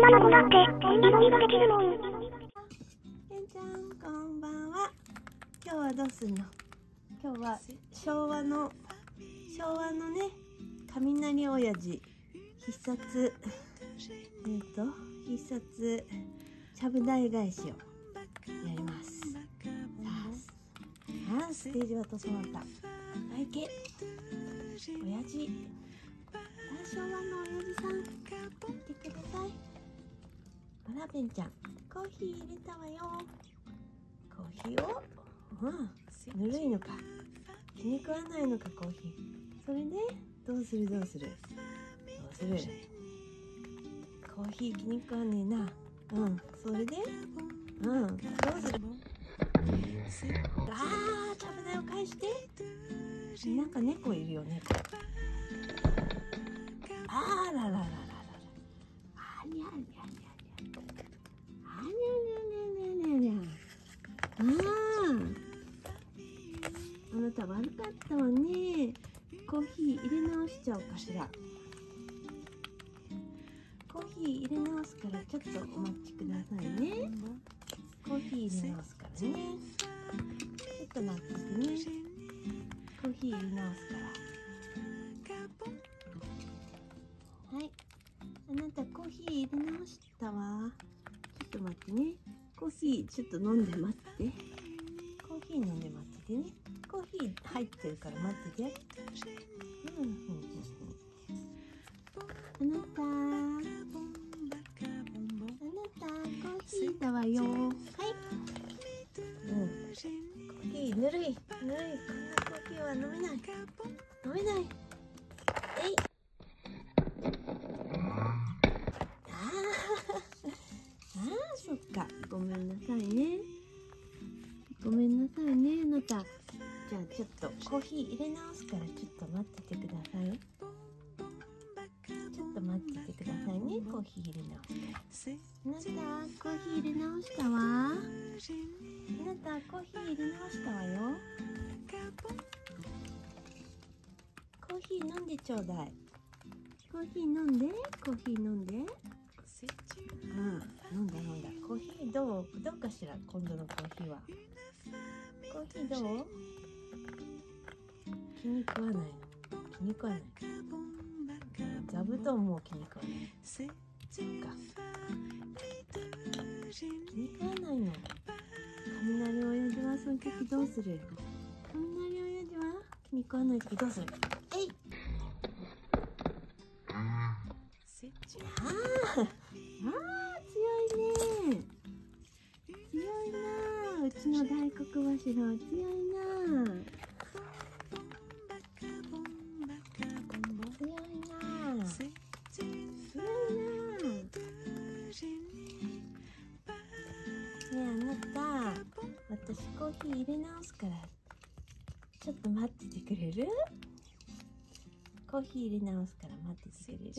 んなのにだって、いろいろできるもん。けんちゃんこんばんは今日はどうすんの今日は昭和の昭和のね雷親父必殺えっ、と必殺ちゃぶ台返しをやりますさあさあステージは整ったはいけ親父昭和の親父さん行って。くださいほらベンちゃんコーヒー入れたわよ。コーヒーを？うん。ぬるいのか。気に食わないのかコーヒー。それで？どうする？どうする？どうする？コーヒー気に食わねえな。うん。それで？うん。どうする？あーちゃぶ台を返して。なんか猫いるよ猫あらら。あなた悪かったわね。コーヒー入れ直しちゃおうかしら。コーヒー入れ直すからちょっとお待ちくださいね。コーヒー入れ直すからね。ちょっと待っててね。コーヒー入れ直すから。はい。あなたコーヒー入れ直したわ。ちょっと待ってね。コーヒーちょっと飲んで待って。コーヒー飲んで待っててね。コーヒー入ってるから待ってて。うんうんうんうん。あなた。あなたコーヒーだわよ。はい。うん。コーヒーぬるい。ぬるい。こんなコーヒーは飲めない。飲めない。えい。あー。あーそっか。ごめんなさいねちょっとコーヒー入れ直すからちょっと待っててください。ちょっと待っててくださいね。コーヒー入れ直す。あなたコーヒー入れ直したわ。あなたコーヒー入れ直したわよ。コーヒー飲んでちょうだい。コーヒー飲んで。コーヒー飲んで。うん、飲んだ飲んだ。コーヒーどう？どうかしら？今度のコーヒーは。コーヒーどう？気に食わないの。気に食わない。座布団も気に食わない。そっか。気に食わないの。雷親父はその時どうする雷親父は気に食わない時どうするえいあーあー強いね強いなうちの大黒柱強いなあなた私コーヒー入れ直すから。ちょっと待っててくれる？コーヒー入れ直すから待っててくれる？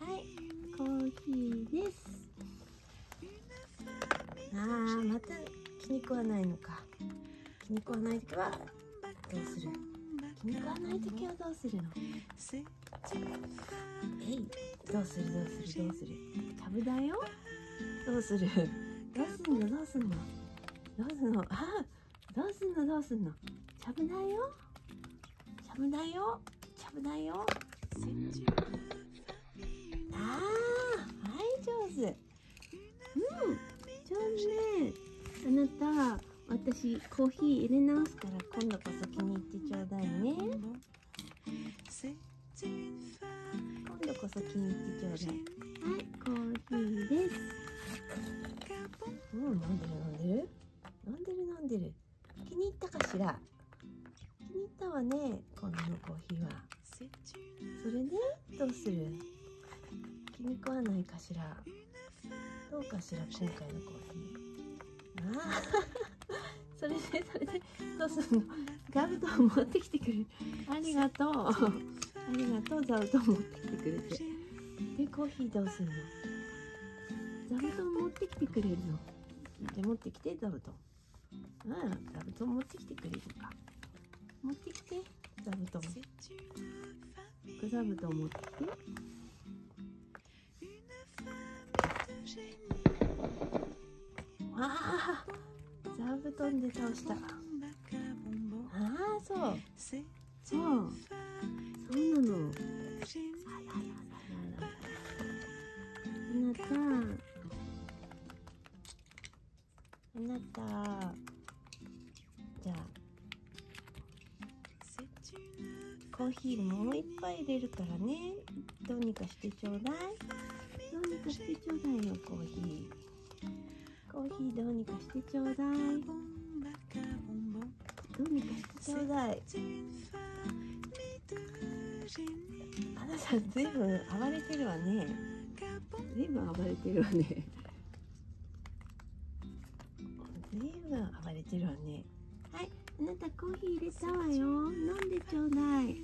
はいコーヒーです。あーまた気に食わないのか。気に食わない時はどうする？気に食わない時はどうするの？えいどうするどうするどうする？ちゃぶだよ。どうする？どうすんのどうすんのどうすんのあーどうすんのどうすんのちゃぶだよ。ちゃぶだよ。ちゃぶだよあーはい上手うん上手ね。あなた私コーヒー入れ直すから今度こそ気に入ってちょうだいね。今度こそ気に入ってちょうだいかしら。どうかしら今回のコーヒー。ああ それでそれでどうすんの？座布団持ってきてくれる。ありがとう。ありがとう座布団持ってきてくれて。でコーヒーどうすんの？座布団持ってきてくれるの。じゃあ持ってきて座布団。うん座布団持ってきてくれるか。持ってきて座布団。座布団持ってきてああ座布団で倒したああそうそう。そうなの。あららららら。あなた。あなた。じゃあコーヒーもう一杯入れるからね。どうにかしてちょうだい。ーコーヒーどうにかしてちょうだい。どうにかしてちょうだい。あなたずいぶん暴れてるわね。ずいぶん暴れてるわね。ずいぶん暴れてるわね。はいあなたコーヒー入れたわよ。飲んでちょうだい。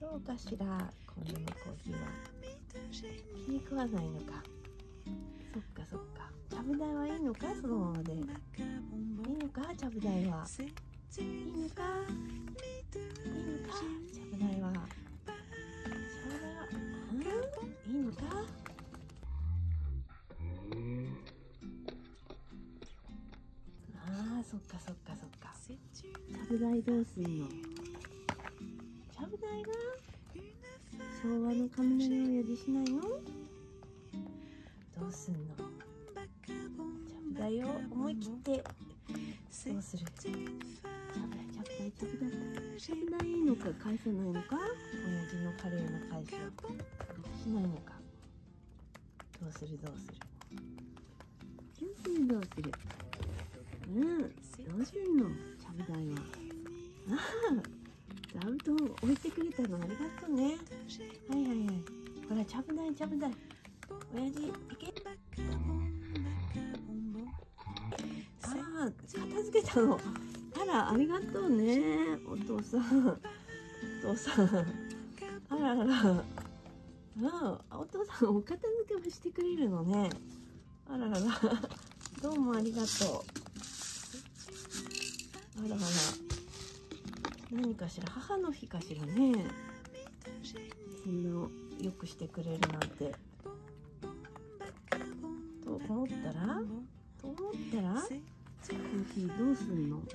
どうかしら今度のコーヒーは。気に食わないのかぶ台はいいのか？そのままで。いいのか？ちゃぶ台は。いいのか？いいのか？ちゃぶ台は。ちゃぶ台はうん？いいのか？あーそっかそっかそっか。ちゃぶ台どうすんの？ちゃぶ台が？昭和の雷親父しないの？どうすんの？ぶ台を思い切って。どうする。ちゃぶ台ちゃぶ台ちゃぶ台ちゃぶ台い。いのか返さないのか親父のカレーの返しをしないのか。どうするどうする。どうするどうする。うん。どうするの？ちゃぶ台はああ。座布団置いてくれたのありがとうね。はいはいはい。ほらちゃぶ台ちゃぶ台親父行け。たのあらありがとうねお父さん。お父さん。あららら。ああお父さんお片付けもしてくれるのね。あららら。どうもありがとう。あらあら。何かしら母の日かしらね。そんなよくしてくれるなんて。と思ったらと思ったらコーどうすんの？ち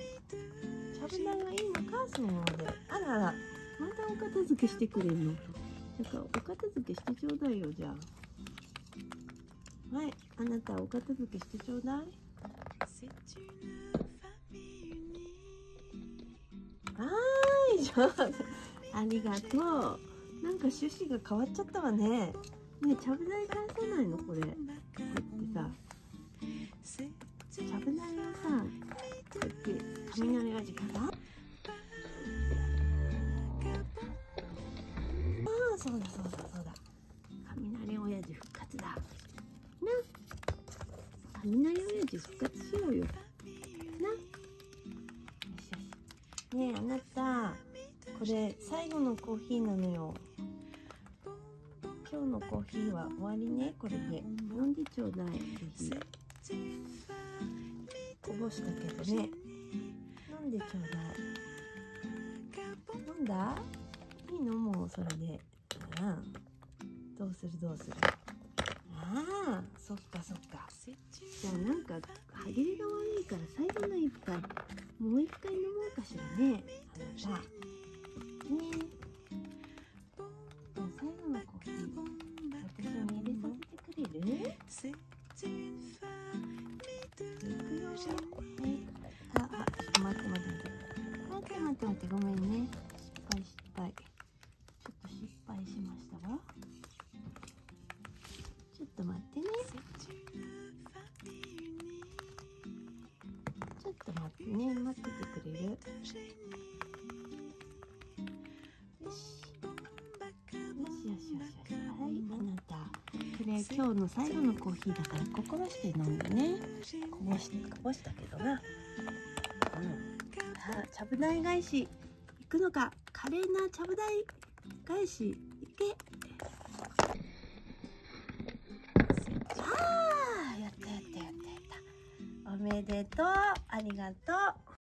ゃぶ台はいいのかそのままで。あらあら。またお片付けしてくれるの？だからお片付けしてちょうだいよじゃあ。はいあなたお片付けしてちょうだい。はーい上手あ。りがとう。なんか趣旨が変わっちゃったわね。ねえちゃぶ台返さないの？これ。こうやってさちゃぶ台をさこうやって雷味からああそうだそうだそうだ雷親父復活だ。な。雷親父復活しようよ。な。よしよし。ねえあなた。これ最後のコーヒーなのよ。今日のコーヒーは終わりね。これで。飲ん。でちょうだい。ぜひこぼしたけどね。飲んでちょうだい。飲んだ？いいの？もうそれで。うんどうする？どうする？ああ。そっかそっか。じゃあなんか歯切れが悪いから最後の一杯もう一回飲もうかしらね。あなたてごめんね。失敗失敗。ちょっと失敗しましたわ。ちょっと待ってね。ちょっと待ってね。待っててくれる？よし。よしよしよし。はい。あなた。これ今日の最後のコーヒーだから心して飲んでね。こぼしこぼしたけどな。うん。さあちゃぶ台返し行くのか華麗なちゃぶ台返し行けああやったやったやったやった。おめでとう。ありがとう。